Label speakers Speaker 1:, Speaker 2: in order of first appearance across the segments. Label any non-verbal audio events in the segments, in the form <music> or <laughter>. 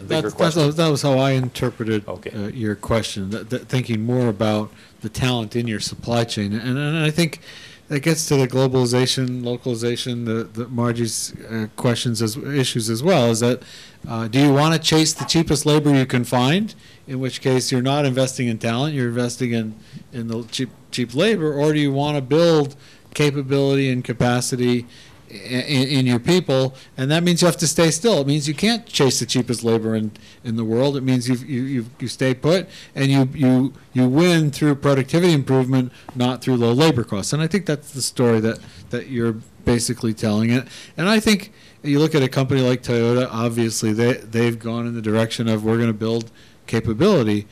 Speaker 1: bigger
Speaker 2: That's- that's-
Speaker 1: question.
Speaker 2: That was how I interpreted
Speaker 1: Okay.
Speaker 2: uh, your question, that- that thinking more about the talent in your supply chain. And and I think that gets to the globalization, localization, the the Margie's uh, questions as, issues as well, is that, uh, do you want to chase the cheapest labor you can find? In which case, you're not investing in talent, you're investing in, in the cheap, cheap labor, or do you want to build capability and capacity in, in your people, and that means you have to stay still. It means you can't chase the cheapest labor in, in the world. It means you you you stay put, and you you you win through productivity improvement, not through low labor costs. And I think that's the story that that you're basically telling it. And I think you look at a company like Toyota. Obviously, they they've gone in the direction of we're going to build capability.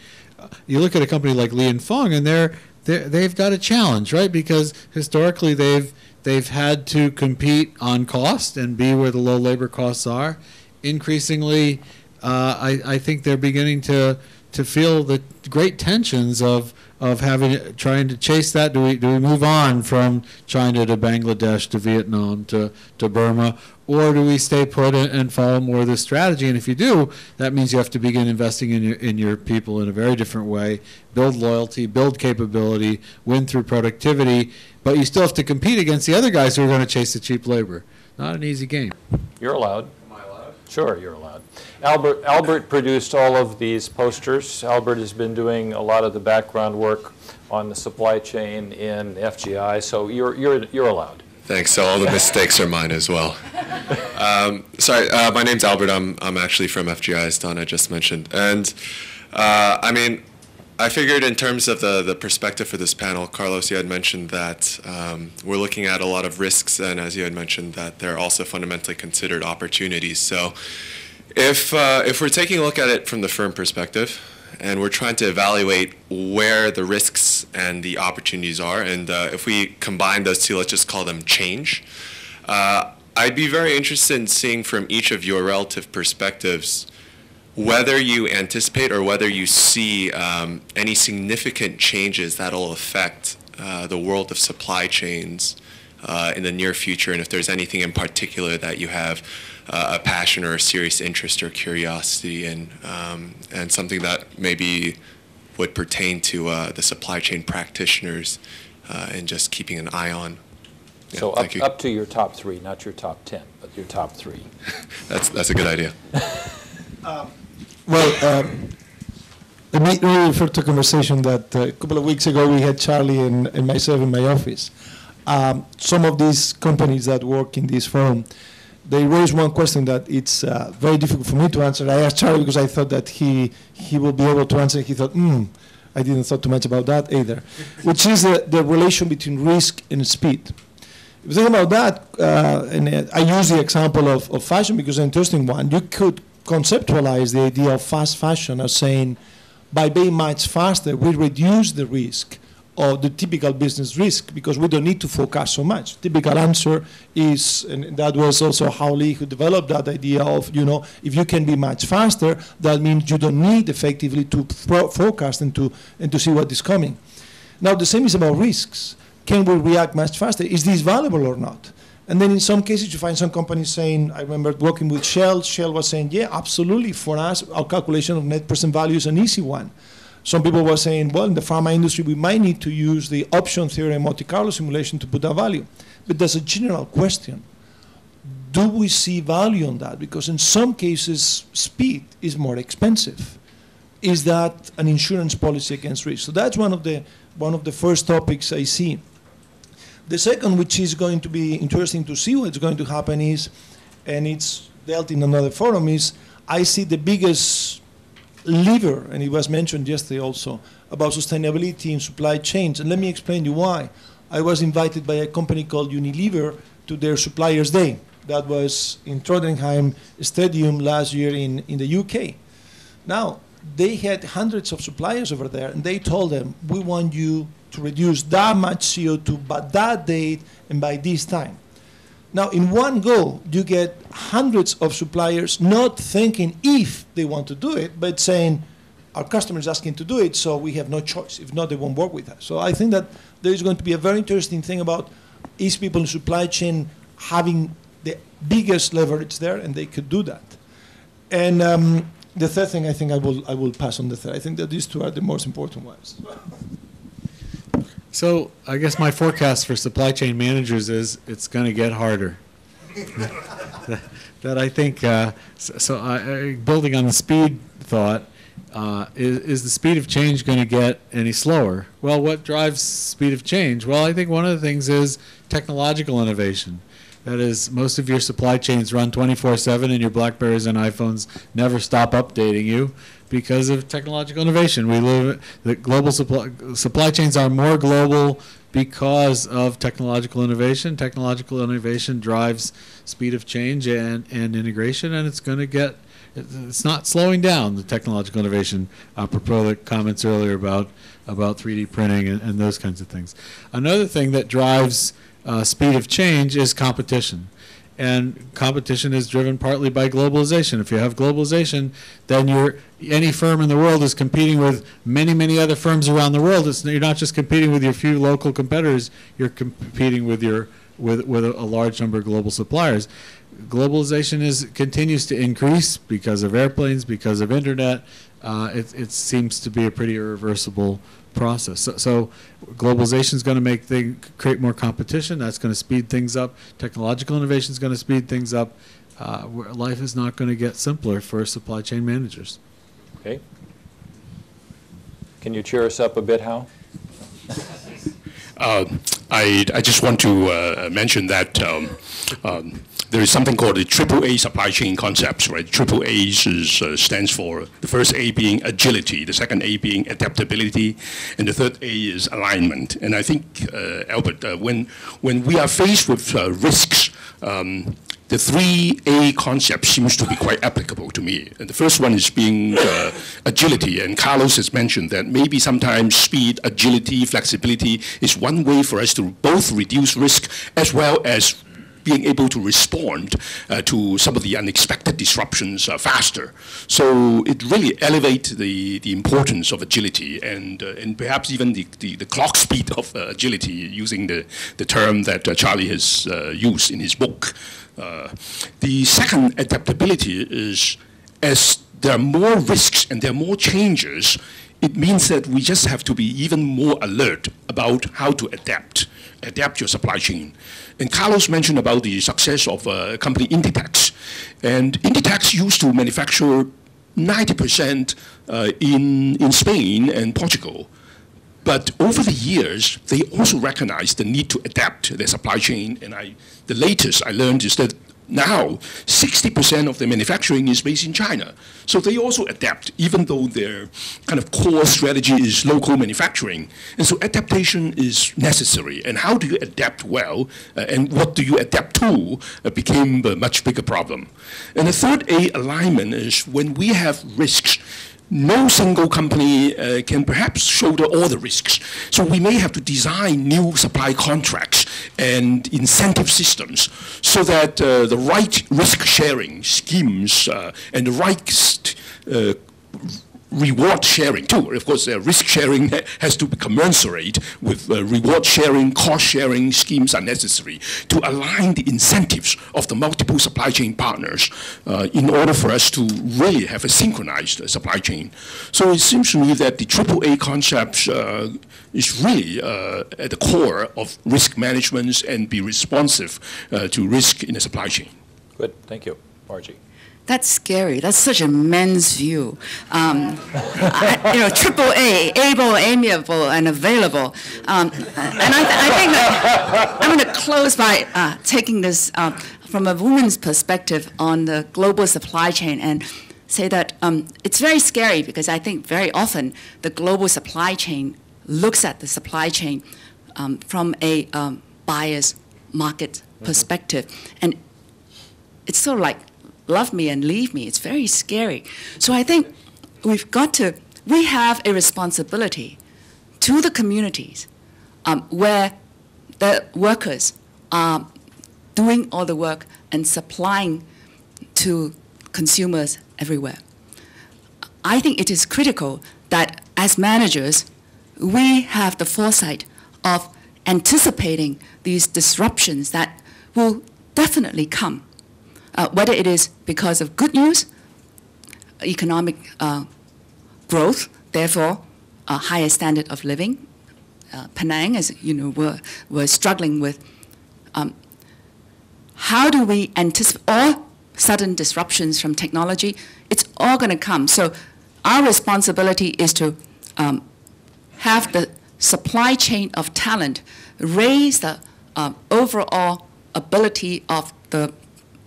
Speaker 2: You look at a company like Li and Fung, and they're, they're they've got a challenge, right? Because historically they've they've had to compete on cost and be where the low labor costs are. Increasingly, uh, I I think they're beginning to to feel the great tensions of of having trying to chase that. Do we do we move on from China to Bangladesh to Vietnam to to Burma, or do we stay put and, and follow more of this strategy? And if you do, that means you have to begin investing in your in your people in a very different way, build loyalty, build capability, win through productivity. But you still have to compete against the other guys who are going to chase the cheap labor. Not an easy game.
Speaker 1: You're allowed. Am I allowed? Sure, you're allowed. Albert, Albert produced all of these posters. Albert has been doing a lot of the background work on the supply chain in FGI, so you're, you're, you're allowed.
Speaker 3: Thanks. So all the mistakes are mine as well. <laughs> Um, sorry, uh, my name's Albert. I'm I'm actually from FGI, as Donna just mentioned. And uh, I mean, I figured in terms of the the perspective for this panel, Carlos, you had mentioned that um, we're looking at a lot of risks, and as you had mentioned, that they're also fundamentally considered opportunities. So if uh, if we're taking a look at it from the firm perspective, and we're trying to evaluate where the risks and the opportunities are, and uh, if we combine those two, let's just call them change. Uh, I'd be very interested in seeing from each of your relative perspectives whether you anticipate or whether you see um, any significant changes that'll affect uh, the world of supply chains uh, in the near future, and if there's anything in particular that you have uh, a passion or a serious interest or curiosity in, um, and something that maybe would pertain to uh, the supply chain practitioners uh, and just keeping an eye on. Yeah,
Speaker 1: So up,
Speaker 3: you.
Speaker 1: up to your top three, not your top 10, but your top three. <laughs>
Speaker 3: That's that's a good idea. <laughs>
Speaker 4: Well, um, let me refer to a conversation that uh, a couple of weeks ago we had Charlie and, and myself in my office. Um, some of these companies that work in this forum, they raised one question that it's uh, very difficult for me to answer. I asked Charlie because I thought that he he will be able to answer. He thought, hmm, I didn't thought too much about that either, <laughs> which is the, the relation between risk and speed. If you think about that, uh, and uh, I use the example of, of fashion because it's an interesting one, you could conceptualize the idea of fast fashion as saying, by being much faster, we reduce the risk of the typical business risk because we don't need to forecast so much. Typical answer is, and that was also Hau Lee who developed that idea of, you know, if you can be much faster, that means you don't need effectively to forecast and to, and to see what is coming. Now, the same is about risks. Can we react much faster? Is this valuable or not? And then in some cases, you find some companies saying, I remember working with Shell, Shell was saying, yeah, absolutely, for us, our calculation of net present value is an easy one. Some people were saying, well, in the pharma industry, we might need to use the option theory and Monte Carlo simulation to put that value. But there's a general question. Do we see value on that? Because in some cases, speed is more expensive. Is that an insurance policy against risk? So that's one of the, one of the first topics I see. The second, which is going to be interesting to see what's going to happen, is, and it's dealt in another forum, is I see the biggest lever, and it was mentioned yesterday also, about sustainability in supply chains. And let me explain you why. I was invited by a company called Unilever to their Suppliers Day. That was in Twickenham Stadium last year in, in the UK. Now, they had hundreds of suppliers over there, and they told them, we want you to reduce that much CO2 by that date and by this time. Now, in one go, you get hundreds of suppliers not thinking if they want to do it, but saying, our customer is asking to do it, so we have no choice. If not, they won't work with us. So I think that there is going to be a very interesting thing about is people in supply chain having the biggest leverage there, and they could do that. And um, The third thing, I think I will, I will pass on the third. I think that these two are the most important ones. <laughs>
Speaker 2: So I guess my forecast for supply chain managers is it's going to get harder. that, I think, uh, so, so I, building on the speed thought, uh, is, is, the speed of change going to get any slower? Well, what drives speed of change? Well, I think one of the things is technological innovation. That is, most of your supply chains run 24-7 and your Blackberries and iPhones never stop updating you because of technological innovation. We live, the global supply, supply chains are more global because of technological innovation. Technological innovation drives speed of change and, and integration, and it's going to get, it's not slowing down the technological innovation, apropos the comments earlier about, about 3D printing and, and those kinds of things. Another thing that drives uh, speed of change is competition. And competition is driven partly by globalization. If you have globalization, then you're, any firm in the world is competing with many, many other firms around the world. It's, you're not just competing with your few local competitors, you're competing with, your, with, with a large number of global suppliers globalization is continues to increase because of airplanes, because of internet. Uh, it, it seems to be a pretty irreversible process. So, so globalization is going to make things create more competition. That's going to speed things up. Technological innovation is going to speed things up. Uh, life is not going to get simpler for supply chain managers.
Speaker 1: Okay. Can you cheer us up a bit, Hau? <laughs>
Speaker 5: Uh, I, I just want to uh, mention that um, um, there is something called the AAA supply chain concepts, right? AAA is, uh, stands for the first A being agility, the second A being adaptability, and the third A is alignment. And I think, uh, Albert, uh, when, when we are faced with uh, risks, um, the three A concept seems to be quite applicable to me. And the first one is being uh, agility, and Carlos has mentioned that maybe sometimes speed, agility, flexibility is one way for us to both reduce risk as well as being able to respond uh, to some of the unexpected disruptions uh, faster. So it really elevates the, the importance of agility and, uh, and perhaps even the, the, the clock speed of uh, agility, using the, the term that uh, Charlie has uh, used in his book. the second adaptability is as there are more risks and there are more changes, it means that we just have to be even more alert about how to adapt, adapt your supply chain. And Carlos mentioned about the success of a company Inditex. And Inditex used to manufacture 90% uh, in, in Spain and Portugal. But over the years, they also recognized the need to adapt their supply chain. And I, the latest I learned is that now, 60% of the manufacturing is based in China. So they also adapt, even though their kind of core strategy is local manufacturing. And so adaptation is necessary. And how do you adapt well, uh, and what do you adapt to, uh, became a much bigger problem. And the third A alignment is when we have risks, no single company uh, can perhaps shoulder all the risks. So we may have to design new supply contracts and incentive systems so that uh, the right risk sharing schemes uh, and the right uh, reward sharing too. Of course, uh, risk sharing has to be commensurate with uh, reward sharing, cost sharing schemes are necessary to align the incentives of the multiple supply chain partners uh, in order for us to really have a synchronized uh, supply chain. So it seems to me that the AAA concept uh, is really uh, at the core of risk management and be responsive to risk in the supply chain.
Speaker 1: Good, thank you. Margie.
Speaker 6: That's scary. That's such a men's view. Um, I, you know, triple A, able, amiable, and available. Um, and I, I, think that I'm going to close by uh, taking this uh, from a woman's perspective on the global supply chain and say that um, it's very scary because I think very often the global supply chain looks at the supply chain um, from a um, buyer's market perspective. And it's sort of like love me and leave me. It's very scary. So I think we've got to, we have a responsibility to the communities um, where the workers are doing all the work and supplying to consumers everywhere. I think it is critical that as managers, we have the foresight of anticipating these disruptions that will definitely come uh, whether it is because of good news, economic uh, growth, therefore a higher standard of living. Uh, Penang, as you know, we're, we're struggling with um, how do we anticipate all sudden disruptions from technology? It's all going to come. So our responsibility is to um, have the supply chain of talent raise the um, overall ability of the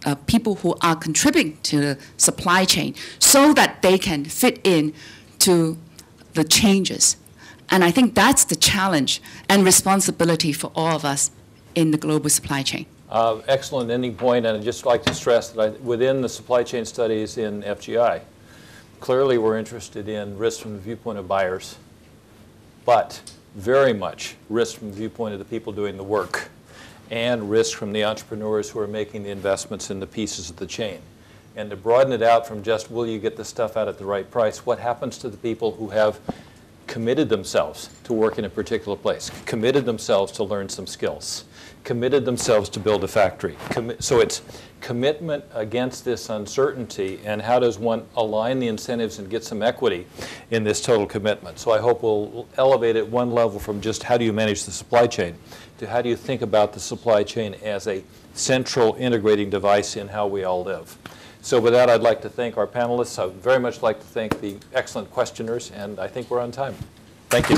Speaker 6: uh, people who are contributing to the supply chain so that they can fit in to the changes. And I think that's the challenge and responsibility for all of us in the global supply chain.
Speaker 1: Uh, Excellent ending point, and I'd just like to stress that I- within the supply chain studies in FGI, clearly we're interested in risk from the viewpoint of buyers, but very much risk from the viewpoint of the people doing the work, and risk from the entrepreneurs who are making the investments in the pieces of the chain. And to broaden it out from just, will you get the stuff out at the right price, what happens to the people who have committed themselves to work in a particular place, committed themselves to learn some skills, committed themselves to build a factory. Commi- So it's commitment against this uncertainty, and how does one align the incentives and get some equity in this total commitment? So I hope we'll elevate it one level from just how do you manage the supply chain to how do you think about the supply chain as a central integrating device in how we all live. So with that, I'd like to thank our panelists. I'd very much like to thank the excellent questioners, and I think we're on time. Thank you.